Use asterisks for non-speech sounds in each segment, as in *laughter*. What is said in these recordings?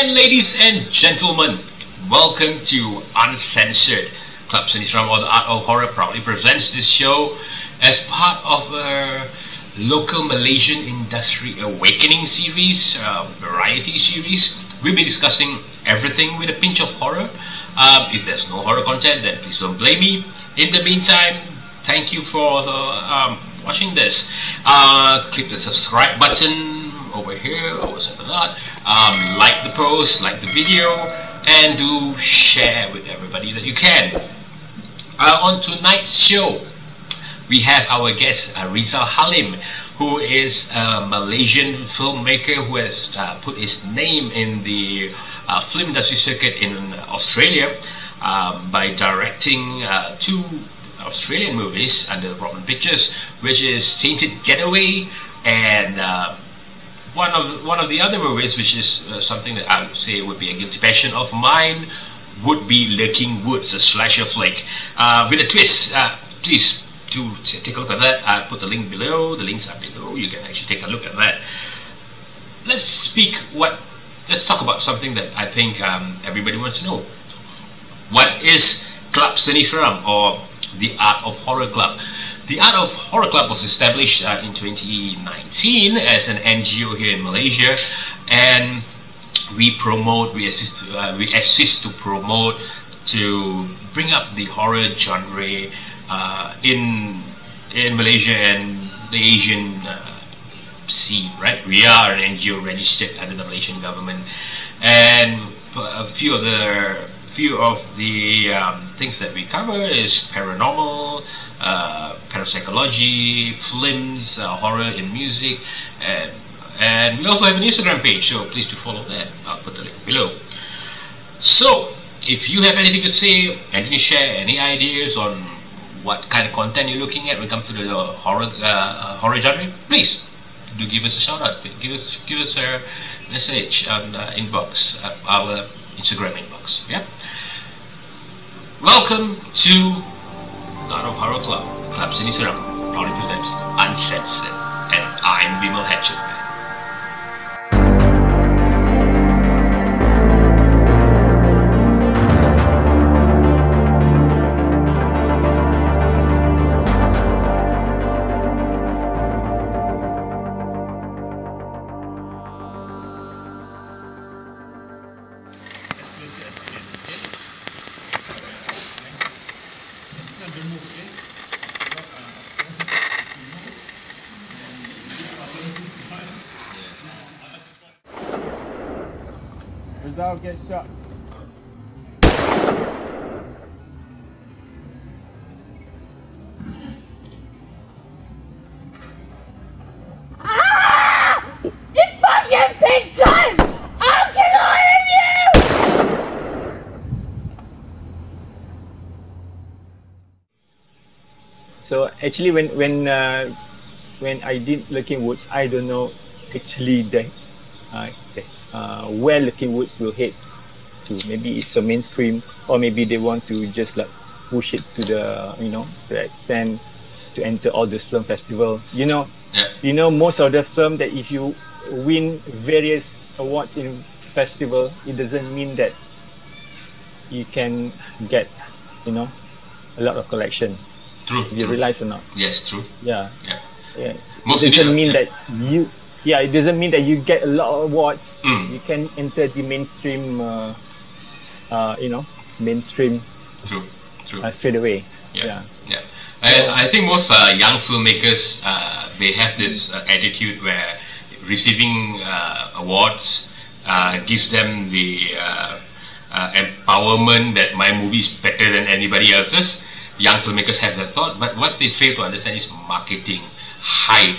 And ladies and gentlemen, welcome to Uncensored. Club Seni Seram or the Art of Horror proudly presents this show as part of a local Malaysian industry awakening series, uh, variety series. We'll be discussing everything with a pinch of horror. Um, if there's no horror content, then please don't blame me. In the meantime, thank you for the, um, watching this. Uh, click the subscribe button over here or something like that. Um, like the post, like the video, and do share with everybody that you can. Uh, on tonight's show, we have our guest uh, Halim, who is a Malaysian filmmaker who has uh, put his name in the uh, film industry circuit in Australia um, by directing uh, two Australian movies under Robin Pictures, which is Sainted Getaway and uh, one of one of the other movies, which is uh, something that I would say would be a guilty passion of mine, would be Lurking Woods, a slasher flick uh, with a twist. Uh, please do take a look at that. I'll put the link below. The links are below. You can actually take a look at that. Let's speak what. Let's talk about something that I think um, everybody wants to know. What is Club Seni Seram or the Art of Horror Club? The Art of Horror Club was established uh, in 2019 as an NGO here in Malaysia, and we promote, we assist, uh, we assist to promote, to bring up the horror genre uh, in in Malaysia and the Asian uh, scene. Right, we are an NGO registered under the Malaysian government, and a few of the few of the um, things that we cover is paranormal, uh, parapsychology, films, uh, horror in music, and and we also have an Instagram page, so please do follow that. I'll put the link below. So, if you have anything to say, anything to share, any ideas on what kind of content you're looking at when it comes to the horror uh, horror genre, please do give us a shout out. Give us give us a message on uh, inbox, uh, our Instagram inbox. Yeah. Welcome to Art of Horror Club. Club Seni Seram proudly presents Uncensored, and I'm Vimal Hatchet. Of you! So actually, when when uh, when I did Lurking Woods, I don't know actually the uh, the, uh, where Lurking Woods will head to. Maybe it's a mainstream, or maybe they want to just like push it to the you know to expand to enter all this film festival. You know, Yeah. you know most of the film that if you win various awards in festival, it doesn't mean that you can get you know a lot of collection. True. If you true. realize or not. Yes, true. Yeah. Yeah. yeah. Most it doesn't mean yeah. that you yeah it doesn't mean that you get a lot of awards Mm. you can enter the mainstream uh, uh, you know mainstream True. True. uh, straight away Yeah. yeah Yeah, and I think most uh, young filmmakers uh, they have this uh, attitude where receiving uh, awards uh, gives them the uh, uh, empowerment that my movie is better than anybody else's. Young filmmakers have that thought, but what they fail to understand is marketing, hype,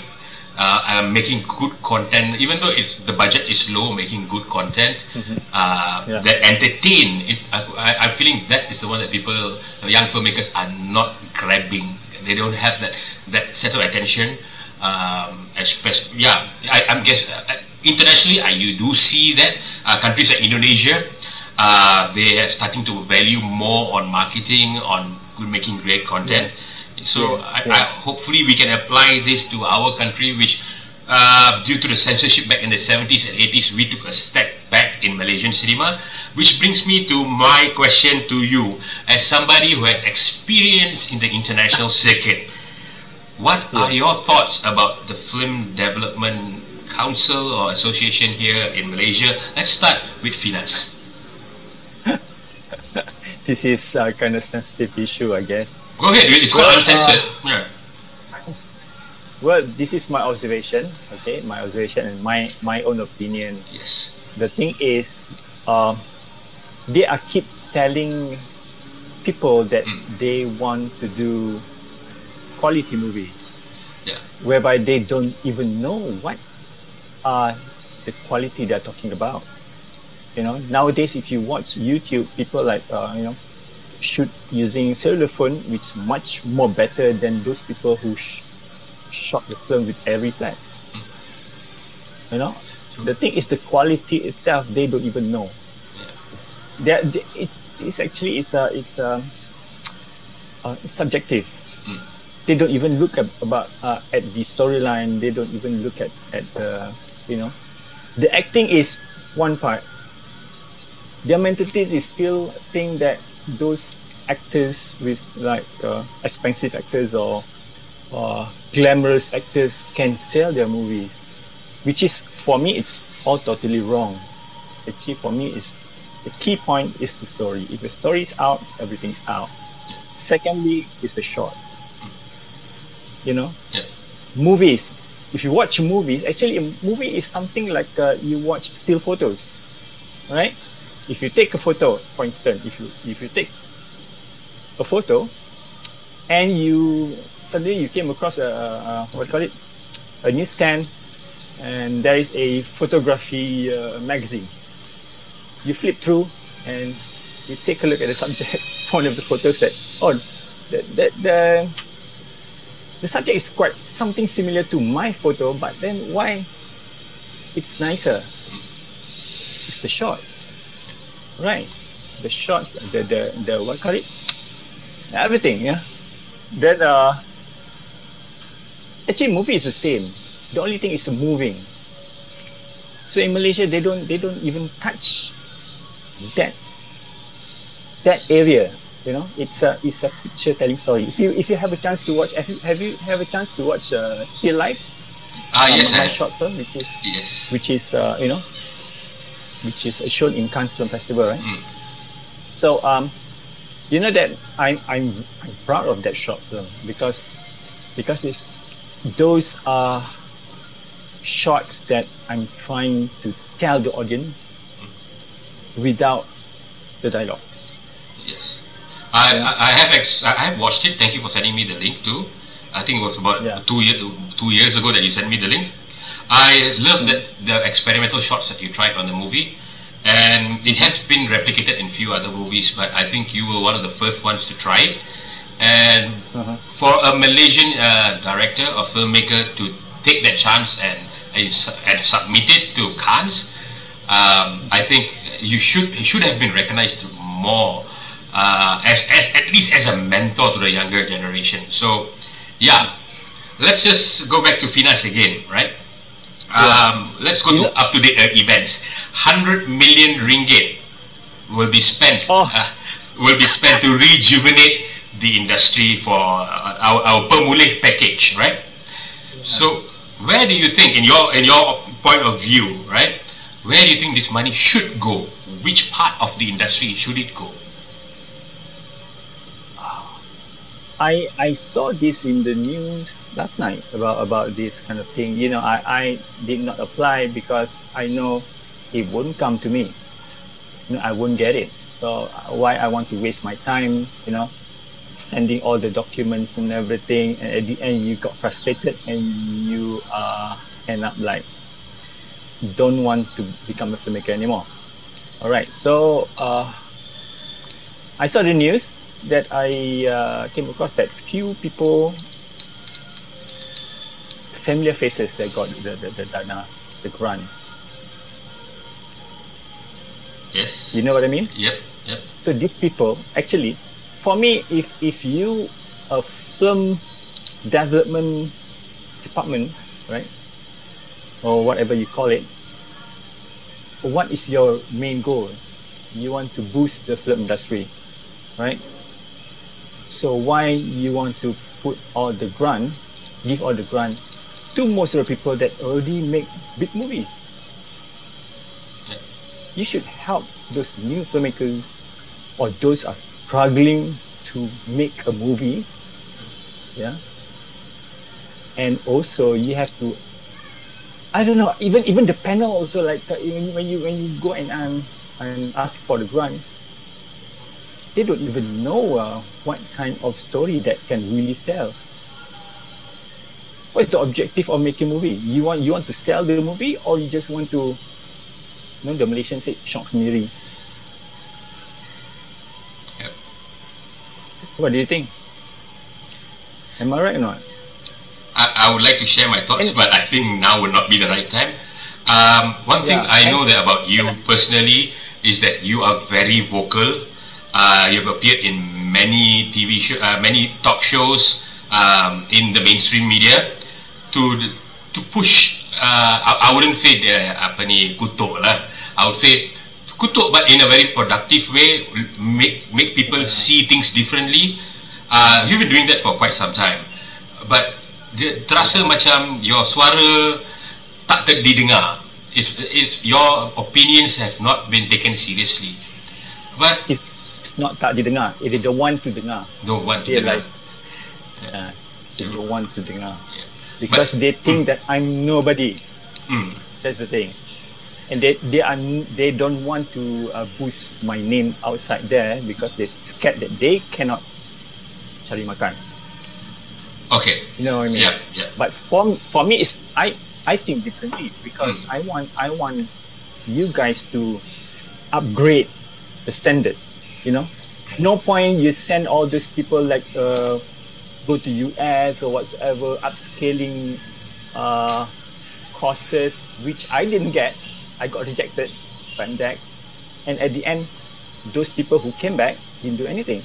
uh, uh, making good content. Even though it's the budget is low, making good content uh, Yeah. that entertain. It, I, I- I'm feeling that is the one that people, young filmmakers, are not grabbing. They don't have that that set of attention. Um, especially, yeah, I, I'm guess uh, internationally, I, you do see that uh, countries like Indonesia, uh, they are starting to value more on marketing, on good making great content. Yes. So Yes, I, I hopefully we can apply this to our country, which uh, due to the censorship back in the 70s and 80s, we took a step back in Malaysian cinema. Which brings me to my question to you, as somebody who has experience in the international circuit. What are your thoughts about the Film Development Council or Association here in Malaysia? Let's start with Finas. This is a kind of sensitive issue, I guess. Go ahead, it's called Well, uncensored. yeah. Well, this is my observation. Okay, my observation and my my own opinion. Yes. The thing is, um, they are keep telling people that Mm. they want to do quality movies, Yeah. whereby they don't even know what are the quality they're talking about. You know, nowadays if you watch YouTube, people like uh, you know shoot using cellular phone, which much more better than those people who sh- shot the film with Arriflex. You know, the thing is the quality itself they don't even know. They're, they, it's it's actually it's a it's a uh, it's subjective. Mm. They don't even look at about uh, at the storyline. They don't even look at at the you know, the acting is one part. Their mentality is still think that those actors with like uh, expensive actors or or glamorous actors can sell their movies, which is for me it's all totally wrong. Actually, for me is the key point is the story. If the story is out, everything's out. Secondly, is the short. You know, Yeah. movies. If you watch movies, actually, a movie is something like uh, you watch still photos, right? If you take a photo, for instance, if you if you take a photo, and you suddenly you came across a, a, what call it, a newsstand, and there is a photography uh, magazine. You flip through and you take a look at the subject. *laughs* One of the photos said, "Oh, the the, the the subject is quite something similar to my photo, but then why it's nicer? It's the shot, right? The shots, the the the what call it? Everything, yeah. Then uh, actually movie is the same. The only thing is the moving. So in Malaysia, they don't they don't even touch that that area. You know, it's a it's a picture telling story. If you if you have a chance to watch, have you have you have a chance to watch uh, Still Life? Ah, um, yes, my short film, which is yes. which is uh, you know, which is shown in Cannes Film Festival, right? Mm. So um, you know that I'm I'm I'm proud of that short film because because it's those are shots that I'm trying to tell the audience without the dialogues. Yes, I, I, I have ex- I have watched it. Thank you for sending me the link too. I think it was about Yeah. two year, two years ago that you sent me the link. I love that the experimental shots that you tried on the movie, and it has been replicated in few other movies. But I think you were one of the first ones to try it. And Uh-huh. for a Malaysian uh, director or filmmaker to take that chance and and, and submit it to Cannes, um, I think you should should have been recognized more uh, as, as at least as a mentor to the younger generation. So, yeah, let's just go back to Finas again, right? Um, let's go to up to date uh, events. Hundred million ringgit will be spent. Oh. Uh, will be spent to rejuvenate the industry for uh, our, our Pemulih package, right? So, where do you think, in your in your point of view, right? Where do you think this money should go? Which part of the industry should it go? I I saw this in the news last night about about this kind of thing. You know, I I did not apply because I know it wouldn't come to me. You know, I wouldn't get it. So uh, why I want to waste my time? You know, sending all the documents and everything, and at the end you got frustrated and you uh end up like don't want to become a filmmaker anymore. All right, so uh, I saw the news that I uh, came across that few people, familiar faces that got the the, the dana, the grant. Yes. You know what I mean? Yep. Yep. So these people actually, for me, if if you a film development department, right, or whatever you call it, what is your main goal? You want to boost the film industry, right? So why you want to put all the grant, give all the grant to most of the people that already make big movies? You should help those new filmmakers or those are struggling to make a movie. Yeah. And also you have to I don't know. Even even the panel also like when you when you when you go and um, and ask for the grant, they don't even know uh, what kind of story that can really sell. What is the objective of making a movie? You want you want to sell the movie or you just want to, you know, the Malaysian say shock sendiri. Yep. What do you think? Am I right or not? I, I would like to share my thoughts, And- but I think now would not be the right time. Um, one thing Yeah, I and- know that about you *laughs* personally is that you are very vocal. Uh, you've appeared in many TV show, uh, many talk shows um, in the mainstream media to to push. Uh, I, I wouldn't say the apa ni kutuk lah. I would say kutuk, but in a very productive way, make make people see things differently. Uh, you've been doing that for quite some time, but dia terasa macam your suara tak ter- didengar. If if your opinions have not been taken seriously, but It's, not tak didengar. It is the one to dengar. don't want to dengar. like, uh, they don't want to dengar. Yeah. Because they think that I'm nobody. Hmm. That's the thing. And they they are they don't want to uh, boost my name outside there because they're scared that they cannot cari makan. Okay. You know what I mean? Yeah. Yeah. But for for me, it's I I think differently because Mm. I want I want you guys to upgrade the standard. You know, no point you send all these people like uh, go to US or whatsoever upscaling uh, courses which I didn't get. I got rejected, Bandak, and at the end, those people who came back didn't do anything.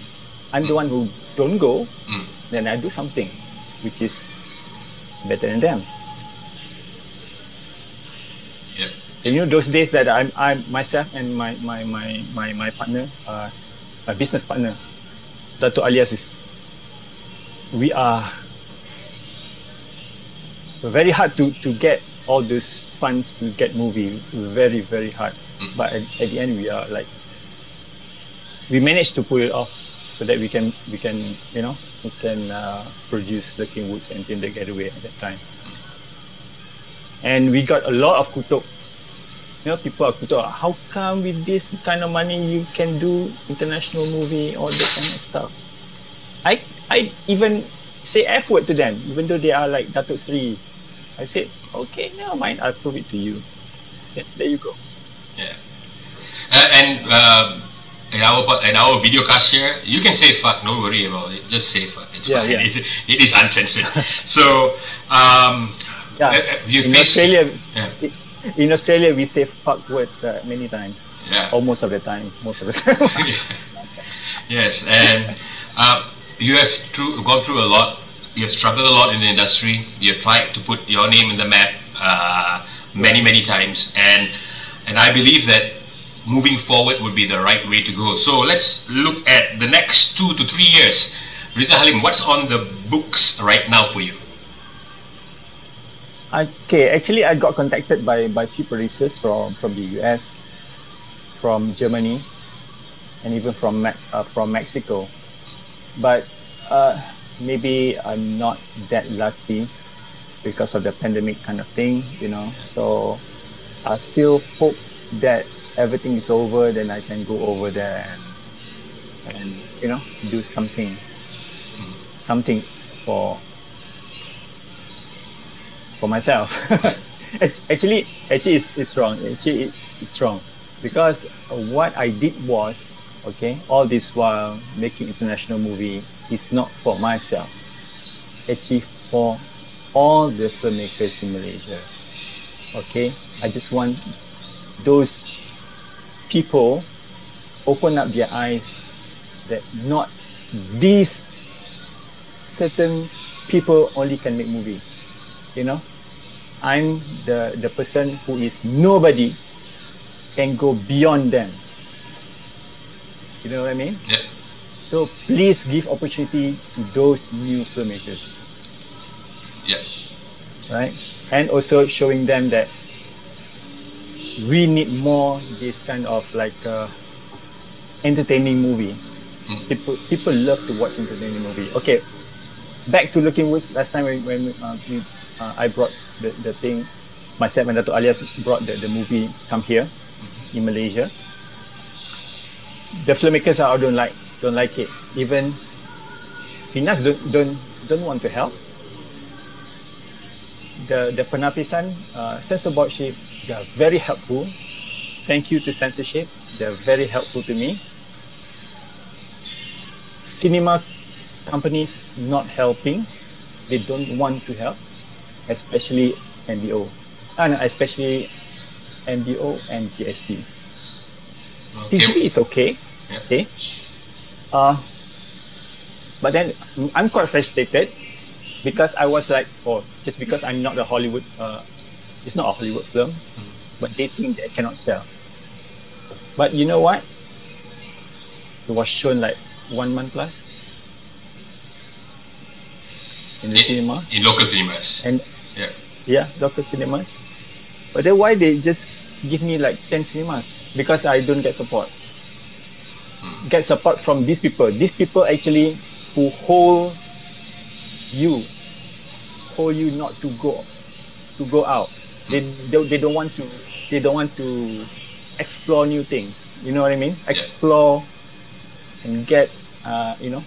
I'm the one who don't go, Mm. then I do something which is better than them. Yep. And you know those days that I'm I myself and my my my my, my partner, uh, my business partner, Dato Alias is we are very hard to to get all those funds to get movie very very hard. Mm. but at, at the end we are like we managed to pull it off so that we can we can you know we can uh, produce King Woods and Tinder Getaway at that time. And we got a lot of kutuk you know people are kutuk how come with this kind of money you can do international movie all that kind of stuff I I even say F word to them even though they are like Datuk Sri I said okay never mind I'll prove it to you yeah, there you go Yeah. Uh, and um, in our in our video cast here, you can say fuck. Don't worry about it. Just say fuck. It's Yeah, fine. yeah. *laughs* It's, it is uncensored. so um, yeah uh, uh, you in face Australia Yeah. *laughs* in Australia we say fuck word uh, many times Yeah. Almost most of the time most of the time *laughs* yes, and uh, you have through, gone through a lot. You have struggled a lot in the industry. You have tried to put your name in the map uh, many, many times, and and I believe that moving forward would be the right way to go. So let's look at the next two to three years. Rizal Halim, what's on the books right now for you? Okay, actually, I got contacted by by few producers from from the US, from Germany, and even from uh, from Mexico. But uh, maybe I'm not that lucky because of the pandemic kind of thing, you know. So I still hope that everything is over, then I can go over there and and you know do something, something for for myself. *laughs* Actually, actually, it's, it's wrong. Actually, it, it's wrong because what I did was okay. All this while making international movie is not for myself. Actually, for all the filmmakers in Malaysia. Okay, I just want those people open up their eyes that not these certain people only can make movie you know i'm the the person who is nobody can go beyond them. You know what I mean? Yeah. So please give opportunity to those new filmmakers, Yeah. right? And also showing them that we need more this kind of like uh, entertaining movie. Mm. People people love to watch entertaining movie. Okay, back to Lurking Woods. Last time when, when uh, we, uh, I brought the, the thing, myself and Dato Alias brought the, the movie Come Here in Malaysia. The filmmakers out don't like don't like it. Even Finas don't don't don't want to help. The the penapisan uh, censorship they are very helpful. Thank you to censorship. They're very helpful to me. Cinema companies not helping. They don't want to help, especially MBO. Uh, no, especially MBO and GSC. TGV is okay. Yeah. Okay. Uh, but then I'm quite frustrated because I was like, oh, just because I'm not a Hollywood, uh, it's not a Hollywood film, but they think that it cannot sell. But you know what? It was shown like one month plus in the In, cinema, in local cinemas. and Yeah. yeah, local cinemas. But then why they just give me like 10 cinemas? Because I don't get support. Get support from these people. These people actually who hold you, hold you not to go, to go out. They, they, they don't want to, they don't want to explore new things. You know what I mean? Explore and get, uh, you know,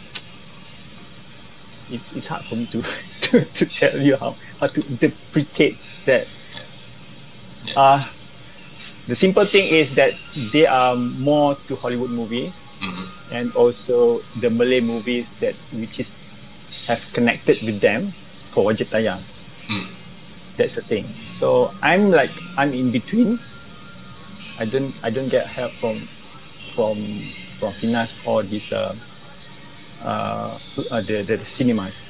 it's, it's hard for me to, *laughs* to, to tell you how, how to interpret that. Uh, the simple thing is that they are more to Hollywood movies Mhm. and also the Malay movies that which is have connected with them for wajib tayang. Mm. That's the thing. So I'm like I'm in between. I don't I don't get help from from from Finas or this uh, uh, uh the, the the cinemas.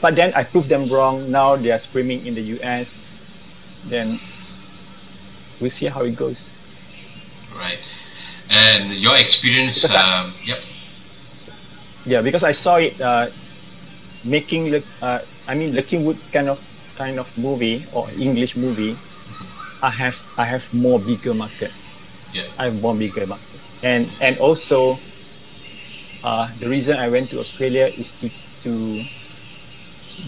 But then I proved them wrong. Now they are screaming in the US. Then we'll see how it goes. Right. And your experience, I- um, yep. Yeah, because I saw it uh, making look. Uh, I mean, Lurking Woods kind of kind of movie or English movie. I have I have more bigger market. Yeah. I have more bigger market, and and also uh, the reason I went to Australia is to to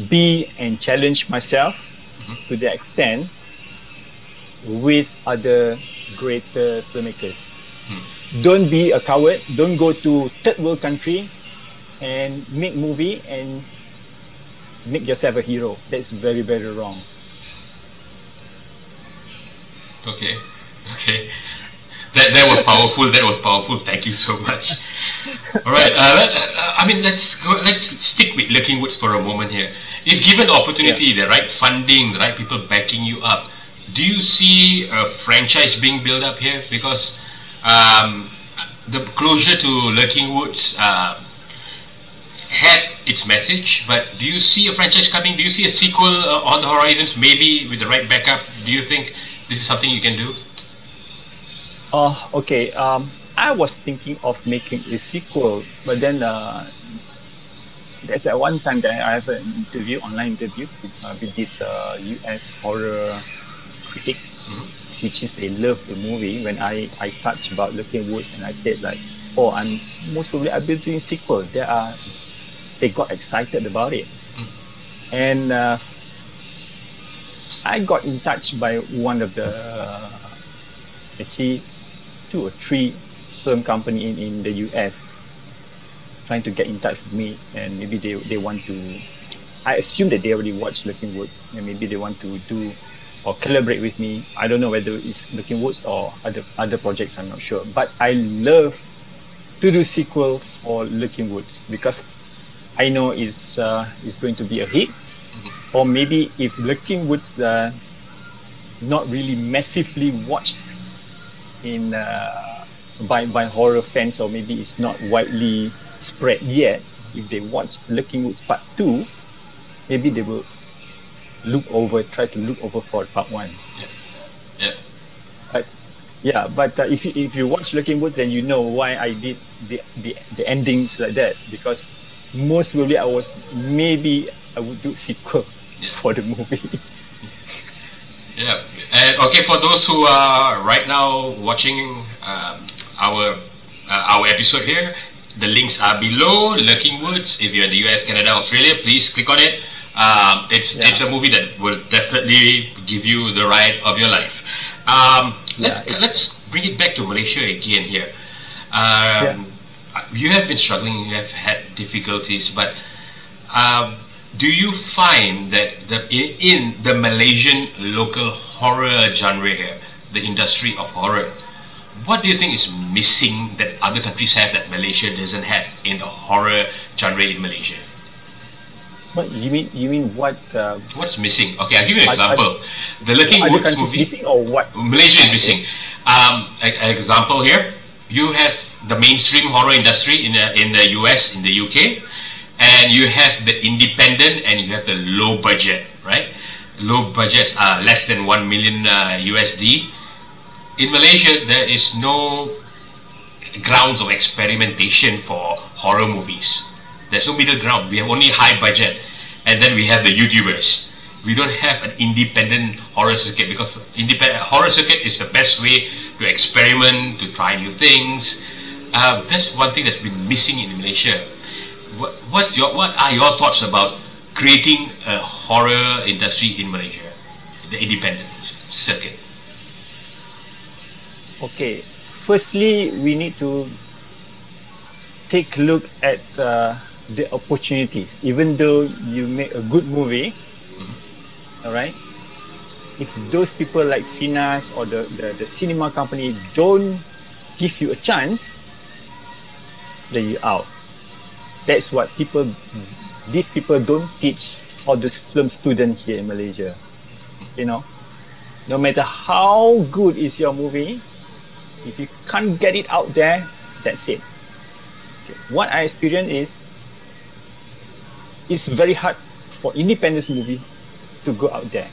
be and challenge myself to the extent with other greater filmmakers. Don't be a coward. Don't go to third world country and make movie and make yourself a hero. That's very very wrong. Okay. Okay. That, that was powerful. That was powerful. Thank you so much. All right. Uh, let, uh, I mean, let's go. Let's stick with Lurking Woods for a moment here. If given the opportunity, the right funding, the right people backing you up, do you see a franchise being built up here? Because um, the closure to Lurking Woods uh, had its message, but do you see a franchise coming? Do you see a sequel uh, on the horizons? Maybe with the right backup, do you think this is something you can do? Oh, okay. Um, I was thinking of making a sequel, but then uh, there's at one time that I have an interview, online interview with, uh, with this uh, US horror critics, which is they love the movie. When I I touched about Lurking Woods and I said like, oh, I'm most probably I'll be doing sequel. They are they got excited about it, and uh, I got in touch by one of the uh, actually two or three film company in, in the US trying to get in touch with me and maybe they, they want to I assume that they already watched Lurking Woods and maybe they want to do or collaborate with me. I don't know whether it's Lurking Woods or other other projects, I'm not sure. But I love to do sequel for Lurking Woods because I know it's uh, it's going to be a hit. Or maybe if Lurking Woods uh, not really massively watched in uh, by by horror fans or maybe it's not widely spread yet if they watch Lurking Woods part 2 maybe they will look over try to look over for part 1 Yeah. but Yeah, but uh, if you, if you watch Lurking Woods, then you know why I did the, the the endings like that because most probably I was maybe I would do sequel Yeah. *laughs* for the movie. Yeah, and okay for those who are right now watching um, our uh, our episode here, the links are below. Lurking Woods. If you're in the US, Canada, Australia, please click on it. Um, it's Yeah. it's a movie that will definitely give you the ride of your life. Um, let's Yeah, let's bring it back to Malaysia again here. Um, You have been struggling. You have had difficulties, but um, do you find that the in, in the Malaysian local horror genre here, the industry of horror, what do you think is missing that other countries have that Malaysia doesn't have in the horror genre in Malaysia? what you mean? You mean what? Uh, What's missing? Okay, I'll give you an are- example. The Lurking Woods movie. missing or what? Malaysia is missing. Um, an example here, you have the mainstream horror industry in the, in the US, in the UK, and you have the independent and you have the low budget, right? Low budgets are less than 1 million uh, USD. In Malaysia, there is no grounds of experimentation for horror movies. There's no middle ground. We have only high budget, and then we have the YouTubers. We don't have an independent horror circuit because independent horror circuit is the best way to experiment, to try new things. Uh, that's one thing that's been missing in Malaysia. What, what's your what are your thoughts about creating a horror industry in Malaysia, the independent circuit? Okay, firstly, we need to take a look at uh, the opportunities. Even though you make a good movie, all right, if those people like Finas or the, the, the cinema company don't give you a chance, then you out. That's what people, these people don't teach all the film students here in Malaysia. You know, no matter how good is your movie, if you can't get it out there, that's it. Okay. What I experience is it's very hard for independent movie to go out there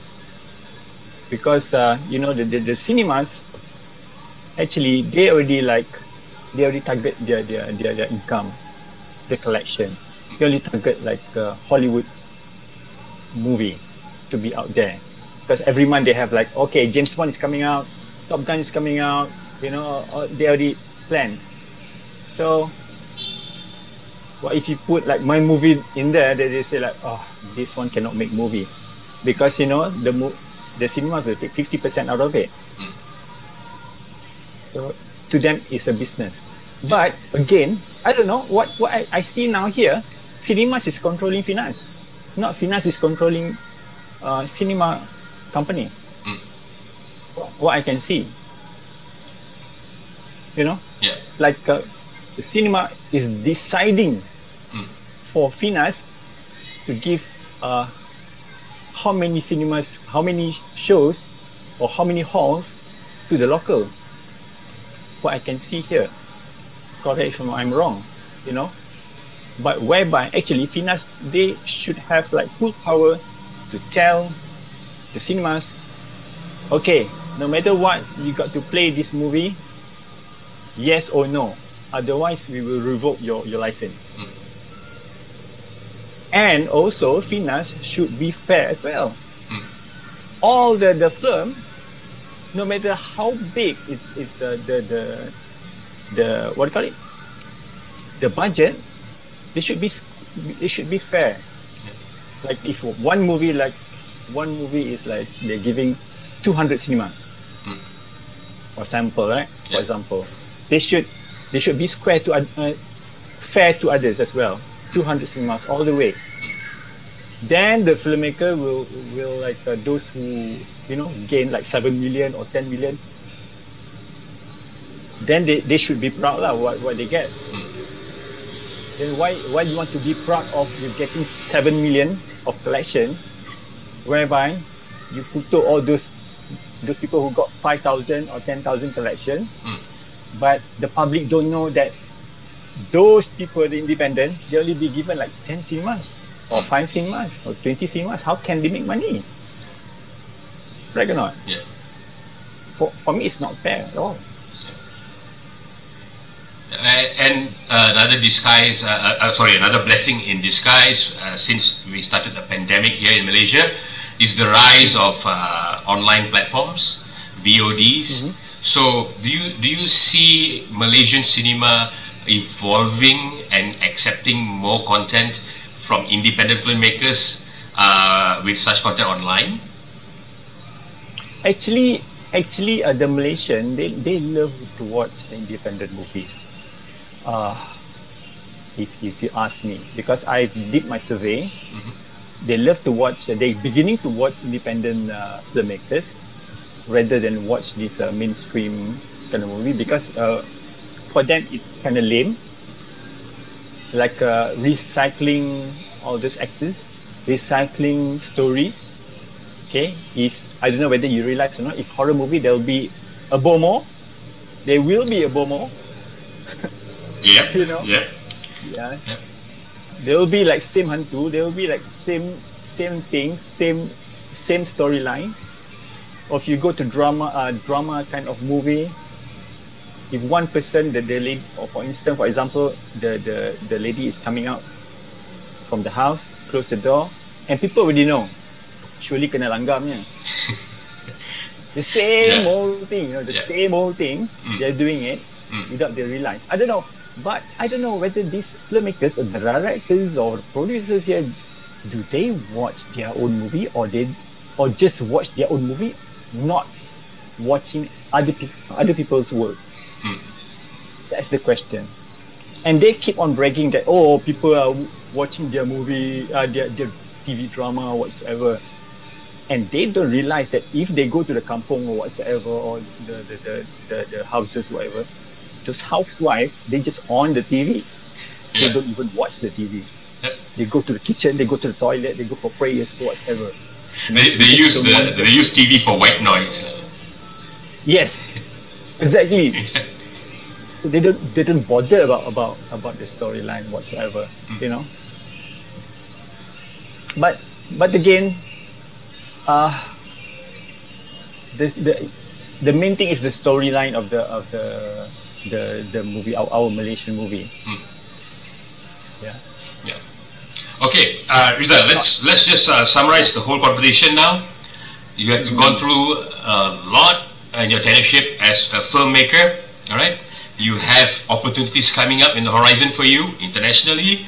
because uh, you know the, the, the cinemas actually they already like they already target their their their, their income the collection. They only target like uh, Hollywood movie to be out there. Because every month they have like okay James Bond is coming out Top Gun is coming out you know they already planned so what if you put like my movie in there they, they say like oh this one cannot make movie. Because you know the mo- the cinema will take 50% out of it. Mm. so to them it's a business. But again I don't know what what I, I see now here cinemas is controlling Finas not Finas is controlling uh, cinema company Mm. what, I can see you know Yeah. like uh, the cinema is deciding Mm. for Finas to give uh, how many cinemas, how many shows, or how many halls to the local. What I can see here, correct if I'm wrong, you know. But whereby actually Finas they should have like full power to tell the cinemas, okay, no matter what, you got to play this movie, yes or no. Otherwise, we will revoke your, your license. Mm. And also, Finas should be fair as well. Mm. All the, the film, no matter how big it's, it's the, the, the, the, what do you call it? The budget, they should be, they should be fair. Like if one movie, like, one movie is like, they're giving 200 cinemas. Mm. For example, right? For example, they should, they should be square to, uh, fair to others as well. 200 cinemas all the way. Then the filmmaker will will like uh, those who you know gain like seven million or ten million. Then they, they should be proud lah what, what they get. Then why why you want to be proud of you getting seven million of collection, whereby you photo all those those people who got five thousand or ten thousand collection, Mm. but the public don't know that those people, the independent, they only be given like 10 cinemas or 5 cinemas or 20 cinemas. How can they make money? Right or not? Yeah. for, for me, it's not fair at all. And uh, another disguise, uh, uh, sorry, another blessing in disguise uh, since we started the pandemic here in Malaysia is the rise of uh, online platforms, VODs. So, do you do you see Malaysian cinema evolving and accepting more content from independent filmmakers uh, with such content online? Actually, actually, uh, the Malaysian they, they love to watch independent movies. Uh, if if you ask me, because I did my survey, they love to watch. Uh, they beginning to watch independent uh, filmmakers rather than watch this uh, mainstream kind of movie because uh, for them it's kind of lame. Like uh, recycling all those actors, recycling stories. Okay, if I don't know whether you realize or not, if horror movie there will be a bomoh, there will be a bomoh. *laughs* Yep. *laughs* You know? Yep. Yeah. Yep. There will be like same hantu. There will be like same same thing, same same storyline. Or if you go to drama, uh, drama kind of movie, if one person, the the lady, or for instance, for example, the the the lady is coming out from the house, close the door, and people already know, surely kena langgar punya. *laughs* the same Yeah. old thing, you know, the Yeah. same old thing. Mm. They're doing it Mm. without they realize. I don't know, but I don't know whether these filmmakers or the directors or producers here do they watch their own movie or they or just watch their own movie, not watching other people other people's work. Mm. That's the question. And they keep on bragging that oh people are watching their movie, uh, their their TV drama or whatsoever. And they don't realize that if they go to the kampong or whatsoever or the the, the, the, the houses whatever, those housewives they just on the TV. They don't even watch the TV. Yep. They go to the kitchen, they go to the toilet, they go for prayers whatever. They, they use the they use TV for white noise. Yes, exactly. *laughs* So they don't they don't bother about about about the storyline whatsoever. You know. But but again, uh, this the the main thing is the storyline of the of the the the movie our, our Malaysian movie. Mm. Yeah. Yeah. Okay, uh, Rizal, let's let's just uh, summarize the whole conversation now. You have gone through a lot in your tenureship as a filmmaker. All right, you have opportunities coming up in the horizon for you internationally.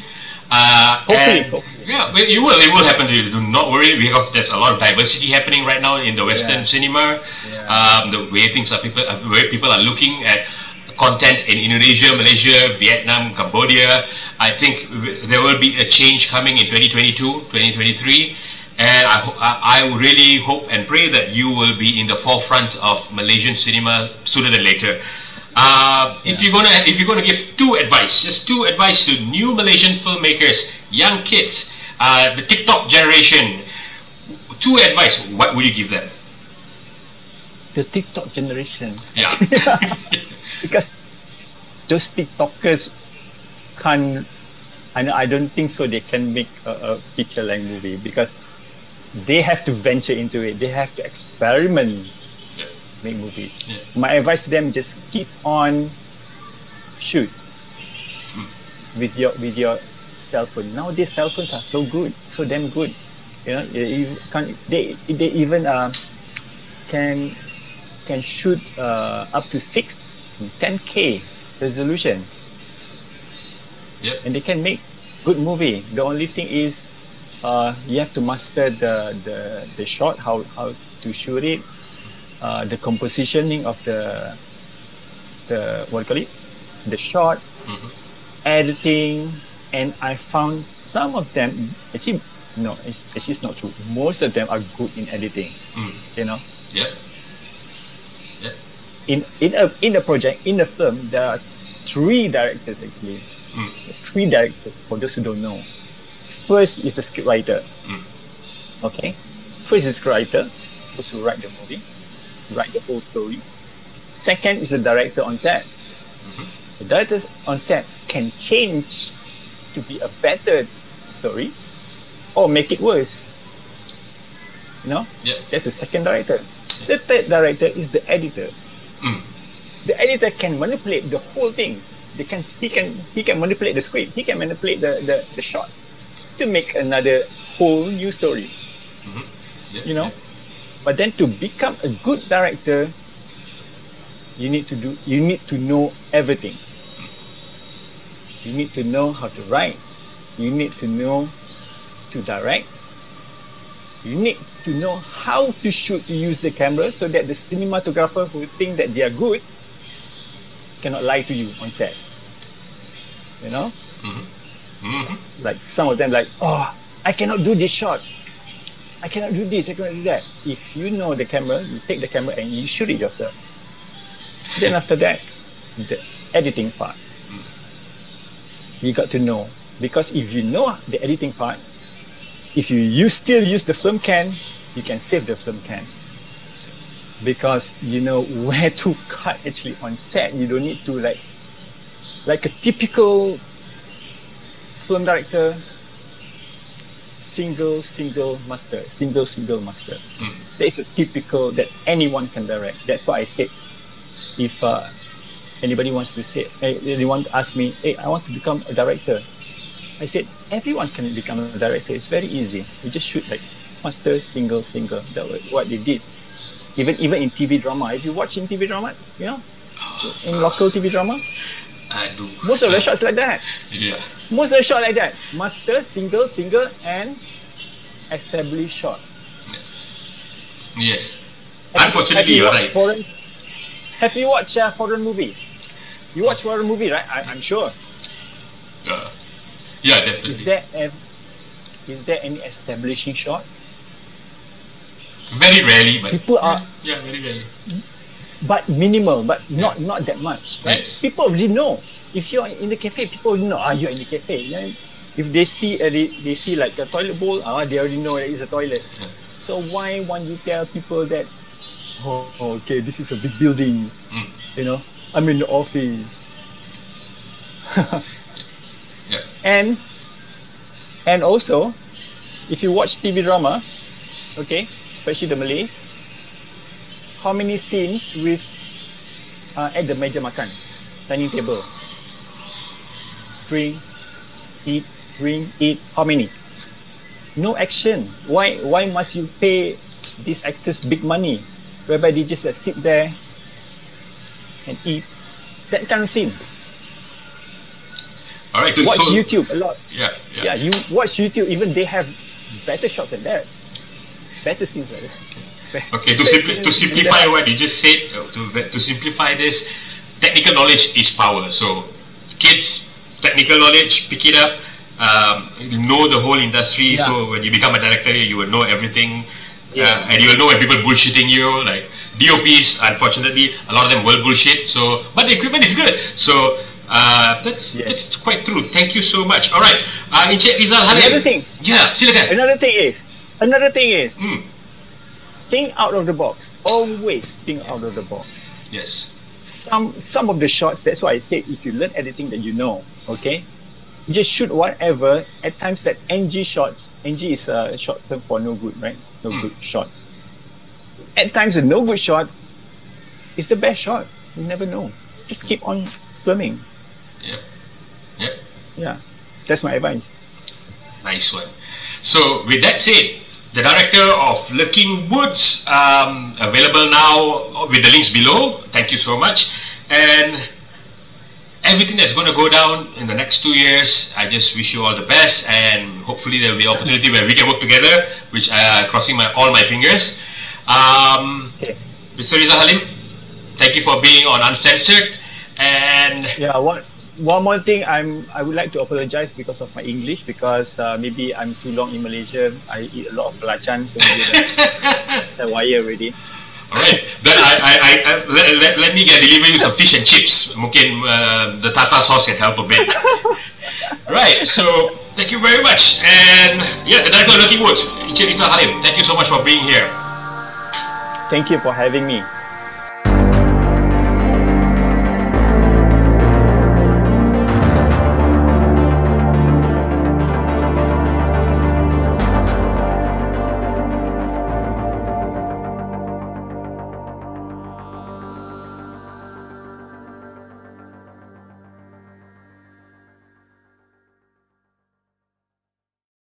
Uh, Hopefully, and- hopefully. yeah, it will. It will happen to you. Do not worry because there's a lot of diversity happening right now in the Western Yeah. cinema. Yeah. Um, the way things are people, uh, way people are looking at content in Indonesia, Malaysia, Vietnam, Cambodia. I think there will be a change coming in 2022, 2023. And I, I really hope and pray that you will be in the forefront of Malaysian cinema sooner than later. Uh, if you're gonna if you're gonna give two advice, just two advice to new Malaysian filmmakers, young kids, uh, the TikTok generation, two advice, what would you give them? The TikTok generation. Yeah. *laughs* *laughs* because those TikTokers can't. I know. I don't think so. They can make a, a feature length movie because they have to venture into it. They have to experiment, make movies. Yeah. My advice to them: just keep on shoot with your with your cell phone. Nowadays, cell phones are so good, so damn good. You know, you, can't. They they even uh, can can shoot uh, up to six 10k resolution Yep. and they can make good movie the only thing is uh, you have to master the the, the shot how, how to shoot it uh, the compositioning of the the what do you call it the shots Mhm. editing and I found some of them actually no it's actually it's not true most of them are good in editing Mm. you know Yep. In in a in a project in a film there are three directors actually. Mm. three directors for those who don't know. First is the scriptwriter. Mm. okay? First is the scriptwriter those who write the movie write the whole story. Second is the director on set. The director on set can change to be a better story or make it worse. You know? Yep. that's the second director. The third director is the editor. The editor can manipulate the whole thing. They can he can he can manipulate the script. He can manipulate the the, the shots to make another whole new story. Mm-hmm. Yeah, You know, but then to become a good director, you need to do you need to know everything. You need to know how to write. You need to know to direct. You need to know how to shoot to use the camera so that the cinematographer who think that they are good cannot lie to you on set. You know? Mhm. Like some of them like, oh, I cannot do this shot. I cannot do this, I cannot do that. If you know the camera, you take the camera and you shoot it yourself. Then after that, the editing part. You got to know. Because if you know the editing part, if you use, still use the film can, you can save the film can. Because you know where to cut actually on set. You don't need to like like a typical film director single single master single single master. Mm. that is a typical that anyone can direct. That's why i said. If uh, anybody wants to say eh, anyone ask me hey i want to become a director. I said everyone can become a director. It's very easy. You just shoot like master single single. That was what they did even even in tv drama if you watch in tv drama you know in local tv drama Aduh. most of the shots like that Yeah. most of the shot like that master single single and established shot Yes. Have- Unfortunately, have you you're watched right. foreign, have you watched a foreign movie you watch foreign movie right I, i'm sure Uh, yeah, is definitely. there ev- is there any establishing shot Very rarely, but people are yeah, very rarely. but minimal but not not that much right Yes. people already know if you're in the cafe people already know ah you're in the cafe Then if they see uh, they, see like a toilet bowl ah they already know that it's a toilet Yeah. so why won't you tell people that oh okay this is a big building Mm. you know i'm in the office *laughs* Yeah. and and also if you watch tv drama okay especially the malays how many scenes with uh, at the meja makan dining table drink eat drink eat how many no action why why must you pay these actors big money whereby they just uh, sit there and eat that kind of scene All right. good. watch so, youtube a lot Yeah, yeah, yeah. you watch YouTube, even they have better shots than that. Better scenes like that. Okay, to, simpli- to simplify what you just said, uh, to, to simplify this, technical knowledge is power. So, kids, technical knowledge, pick it up, um, know the whole industry. Yeah. So, when you become a director, you will know everything. Yeah. Uh, and you will know when people bullshitting you. Like, DOPs, unfortunately, a lot of them will bullshit. So, but the equipment is good. So, uh, that's Yes. that's quite true. Thank you so much. All right, uh, Encik Rizal Halim. Another thing. Yeah, silakan. Another thing is, another thing is, Hmm. think out of the box. Always think out of the box. Yes. Some some of the shots. That's why I said if you learn editing that you know, okay, just shoot whatever. At times that NG shots, NG is a short term for no good, right? No Hmm. good shots. At times the no good shots is the best shots. You never know. Just keep on filming. Yep. Yep. Yeah, that's my advice. Nice one. So, with that said, the director of Lurking Woods, um, available now with the links below. Thank you so much. And everything that's going to go down in the next two years, I just wish you all the best. And hopefully, there will be opportunity where we can work together, which I uh, crossing my all my fingers. Um. Mr. Rizal Halim, thank you for being on Uncensored. And Yeah, one one more thing, I'm I would like to apologize because of my English because uh, maybe I'm too long in Malaysia. I eat a lot of belacan, so maybe the, *laughs* wire already. Alright, then I, I, I, I let, let, let me get deliver you some fish and chips. Mungkin uh, the tartar sauce can help a bit. *laughs* right, so thank you very much. And yeah, the director of Lucky Woods, Encik Rizal Halim, thank you so much for being here. Thank you for having me.